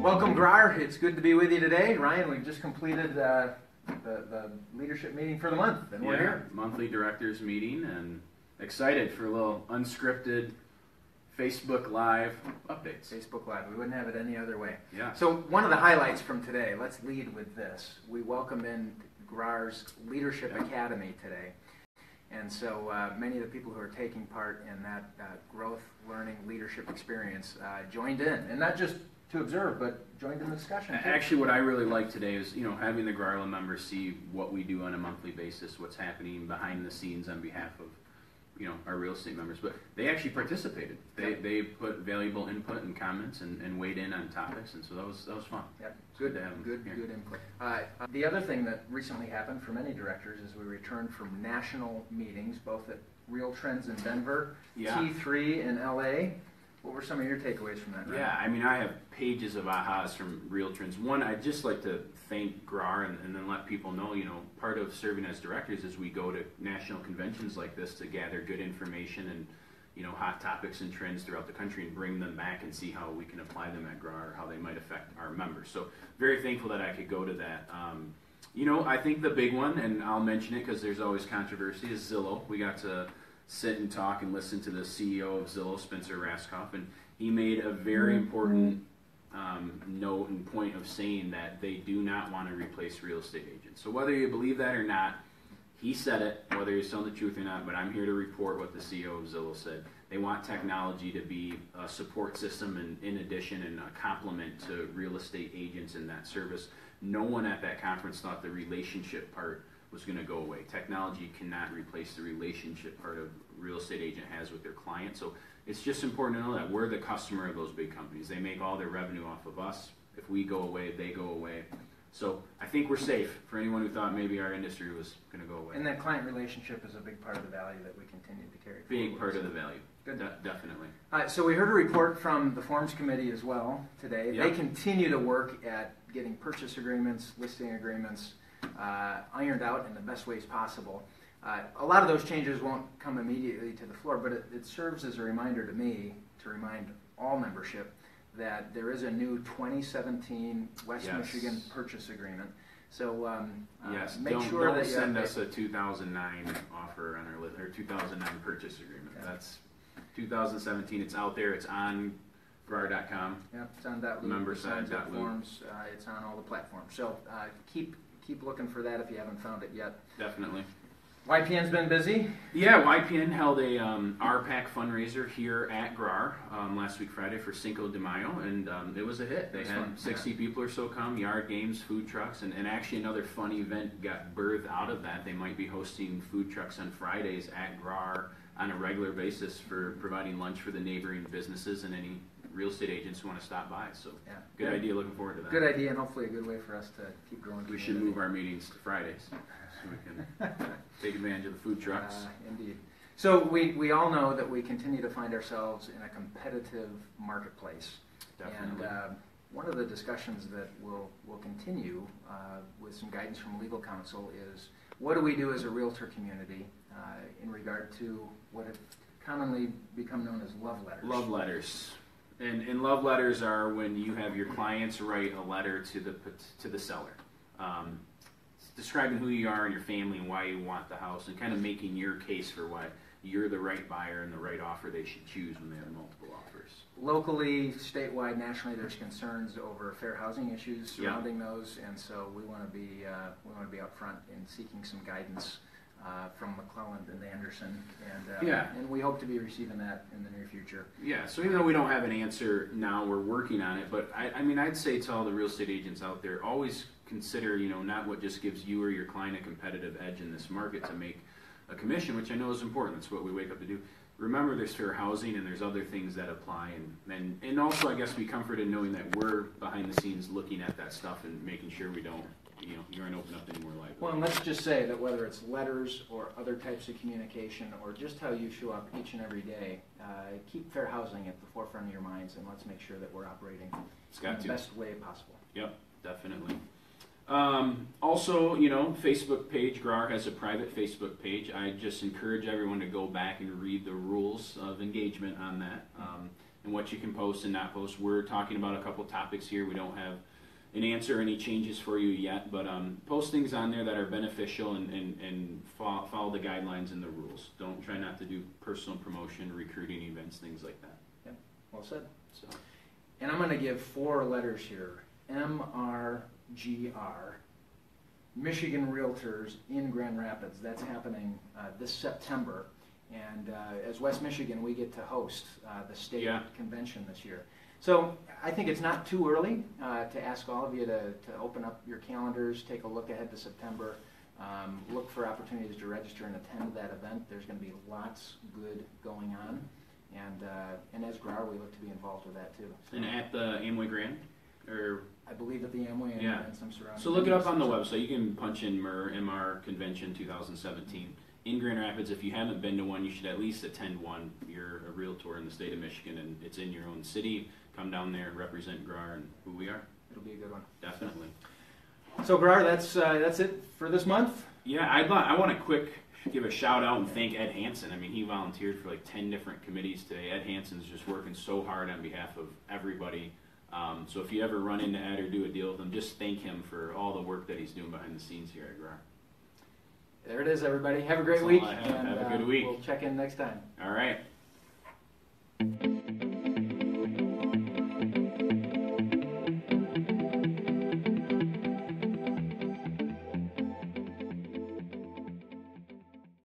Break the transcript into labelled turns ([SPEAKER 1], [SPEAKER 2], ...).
[SPEAKER 1] Welcome, Grar. It's good to be with you today. Ryan, we've just completed uh, the, the leadership meeting for the month, and we're here.
[SPEAKER 2] monthly directors meeting, and excited for a little unscripted Facebook Live updates.
[SPEAKER 1] Facebook Live. We wouldn't have it any other way.
[SPEAKER 2] Yeah.
[SPEAKER 1] So, one of the highlights from today, let's lead with this. We welcome in Grar's Leadership Academy today. And so, uh, many of the people who are taking part in that uh, growth, learning, leadership experience uh, joined in. And not just to observe, but joined in the discussion. too.
[SPEAKER 2] Actually, what I really like today is, you know, having the Garland members see what we do on a monthly basis, what's happening behind the scenes on behalf of, you know, our real estate members. But they actually participated. They,
[SPEAKER 1] Yep.
[SPEAKER 2] they put valuable input and comments and, and weighed in on topics, and so that was that was fun.
[SPEAKER 1] Yep,
[SPEAKER 2] Good
[SPEAKER 1] good,
[SPEAKER 2] to have 'em
[SPEAKER 1] good, good input. Uh, the other thing that recently happened for many directors is we returned from national meetings, both at Real Trends in Denver,
[SPEAKER 2] Yeah.
[SPEAKER 1] T3 in LA. What were some of your takeaways from that?
[SPEAKER 2] Yeah, I mean, I have pages of ahas from Real Trends. One, I'd just like to thank GRAR and, and then let people know, you know, part of serving as directors is we go to national conventions like this to gather good information and, you know, hot topics and trends throughout the country and bring them back and see how we can apply them at GRAR, how they might affect our members. So, very thankful that I could go to that. Um, you know, I think the big one, and I'll mention it because there's always controversy, is Zillow. We got to sit and talk and listen to the CEO of Zillow, Spencer Rascoff, and he made a very important um, note and point of saying that they do not want to replace real estate agents. So whether you believe that or not, he said it, whether he's telling the truth or not, but I'm here to report what the CEO of Zillow said. They want technology to be a support system and in addition and a complement to real estate agents in that service. No one at that conference thought the relationship part was going to go away. Technology cannot replace the relationship part of real estate agent has with their client. So it's just important to know that we're the customer of those big companies. They make all their revenue off of us. If we go away, they go away. So I think we're safe for anyone who thought maybe our industry was going to go away.
[SPEAKER 1] And that client relationship is a big part of the value that we continue to carry
[SPEAKER 2] Big
[SPEAKER 1] forward.
[SPEAKER 2] part of the value.
[SPEAKER 1] Good.
[SPEAKER 2] De- definitely.
[SPEAKER 1] Uh, so we heard a report from the Forms Committee as well today. They continue to work at getting purchase agreements, listing agreements ironed out in the best ways possible. Uh, a lot of those changes won't come immediately to the floor, but it, it serves as a reminder to me to remind all membership that there is a new 2017 West
[SPEAKER 2] Yes.
[SPEAKER 1] Michigan purchase agreement. So um, uh,
[SPEAKER 2] Yes.
[SPEAKER 1] make
[SPEAKER 2] don't
[SPEAKER 1] sure
[SPEAKER 2] don't
[SPEAKER 1] that
[SPEAKER 2] send us a 2009 offer on our list or 2009 purchase agreement.
[SPEAKER 1] Yeah.
[SPEAKER 2] That's 2017. It's out there. It's on grar.com.
[SPEAKER 1] Yeah, it's on that
[SPEAKER 2] Member side,
[SPEAKER 1] signs
[SPEAKER 2] dot loop.
[SPEAKER 1] forms, uh, it's on all the platforms. So, uh, keep, keep looking for that if you haven't found it yet.
[SPEAKER 2] Definitely.
[SPEAKER 1] YPN's been busy.
[SPEAKER 2] Yeah, YPN held a um, RPAC fundraiser here at GRAR um, last week Friday for Cinco de Mayo, and um, it was a hit. They had
[SPEAKER 1] fun,
[SPEAKER 2] 60 people or so come, yard games, food trucks, and, and actually another fun event got birthed out of that. They might be hosting food trucks on Fridays at GRAR on a regular basis for providing lunch for the neighboring businesses and any real estate agents who want to stop by. So,
[SPEAKER 1] Yeah.
[SPEAKER 2] good idea. Looking forward to that.
[SPEAKER 1] Good idea and hopefully a good way for us to keep growing.
[SPEAKER 2] We should move our meetings to Fridays so we can take advantage of the food trucks.
[SPEAKER 1] Uh, Indeed. So we, we all know that we continue to find ourselves in a competitive marketplace.
[SPEAKER 2] Definitely.
[SPEAKER 1] And uh, one of the discussions that will, will continue uh, with some guidance from legal counsel is what do we do as a realtor community uh, in regard to what have commonly become known as love letters?
[SPEAKER 2] Love letters. And, and love letters are when you have your clients write a letter to the to the seller, um, describing who you are and your family and why you want the house, and kind of making your case for why you're the right buyer and the right offer they should choose when they have multiple offers.
[SPEAKER 1] Locally, statewide, nationally, there's concerns over fair housing issues
[SPEAKER 2] Yeah.
[SPEAKER 1] surrounding those, and so we want to be uh, we want to be out front in seeking some guidance uh, from McClelland and Anderson, and uh,
[SPEAKER 2] Yeah.
[SPEAKER 1] and we hope to be receiving that in the near future.
[SPEAKER 2] Yeah, so even though we don't have an answer now, we're working on it. But I, I mean, I'd say to all the real estate agents out there, always consider, you know, not what just gives you or your client a competitive edge in this market to make a commission, which I know is important. That's what we wake up to do. Remember, there's fair housing and there's other things that apply, and and, and also, I guess, be comforted in knowing that we're behind the scenes looking at that stuff and making sure we don't, you know, you aren't opening up any more liability.
[SPEAKER 1] Well, and let's just say that whether it's letters or other types of communication, or just how you show up each and every day, uh, keep fair housing at the forefront of your minds, and let's make sure that we're operating
[SPEAKER 2] it's
[SPEAKER 1] in
[SPEAKER 2] got
[SPEAKER 1] the
[SPEAKER 2] to.
[SPEAKER 1] best way possible.
[SPEAKER 2] Yep, definitely. Um, also, you know, Facebook page. GRAR has a private Facebook page. I just encourage everyone to go back and read the rules of engagement on that. Um, and what you can post and not post. We're talking about a couple topics here. We don't have an answer any changes for you yet, but um, post things on there that are beneficial and, and, and follow, follow the guidelines and the rules. Don't try not to do personal promotion, recruiting events, things like that.
[SPEAKER 1] Yep, Well said.
[SPEAKER 2] So.
[SPEAKER 1] And I'm going to give four letters here MRGR, Michigan Realtors in Grand Rapids. That's happening uh, this September. And uh, as West Michigan, we get to host uh, the state
[SPEAKER 2] Yeah.
[SPEAKER 1] convention this year. So I think it's not too early uh, to ask all of you to, to open up your calendars, take a look ahead to September, um, look for opportunities to register and attend that event. There's going to be lots good going on. And, uh, and as GRAR, we look to be involved with that too. So
[SPEAKER 2] And at the Amway Grand, or
[SPEAKER 1] I believe at the Amway and,
[SPEAKER 2] Yeah.
[SPEAKER 1] and some surrounding.
[SPEAKER 2] So look it up on the website. You can punch in MER, MR Convention 2017. In Grand Rapids, if you haven't been to one, you should at least attend one. You're a realtor in the state of Michigan and it's in your own city. Come down there and represent GRAR and who we are.
[SPEAKER 1] It'll be a good one.
[SPEAKER 2] Definitely.
[SPEAKER 1] So GRAR, that's uh, that's it for this month.
[SPEAKER 2] Yeah, I'd I want to quick give a shout out and thank Ed Hansen. I mean, he volunteered for like 10 different committees today. Ed Hansen's just working so hard on behalf of everybody. Um, so if you ever run into Ed or do a deal with him, just thank him for all the work that he's doing behind the scenes here at GRAR.
[SPEAKER 1] There it is, everybody. Have a great
[SPEAKER 2] That's all
[SPEAKER 1] week.
[SPEAKER 2] I have.
[SPEAKER 1] And,
[SPEAKER 2] Have a
[SPEAKER 1] uh,
[SPEAKER 2] good week.
[SPEAKER 1] We'll check in next time.
[SPEAKER 2] All right.